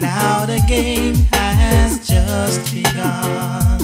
Now the game has just begun.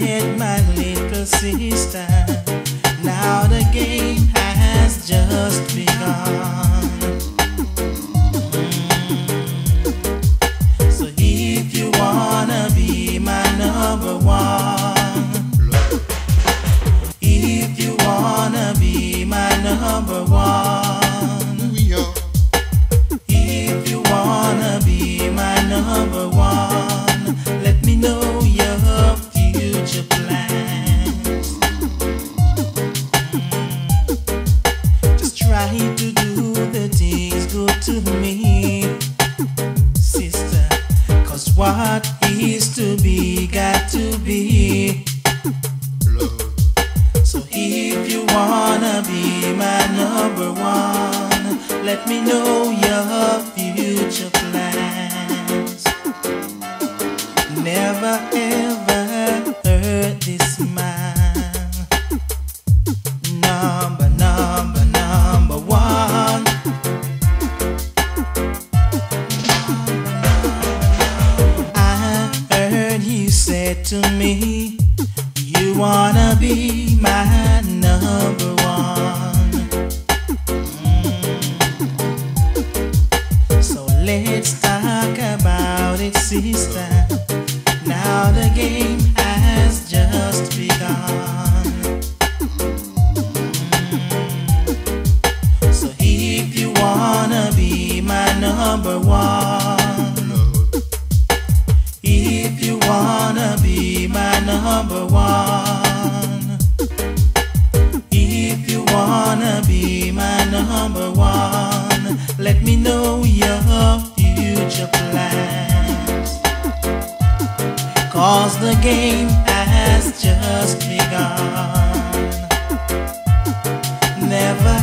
Not my little sister. Now the game has just begun. Good to me, sister. Cause what is to be, got to be. So if you wanna be my number one, let me know your me, you wanna be my number one. number one. If you wanna be my number one, let me know your future plans. Cause the game has just begun. Never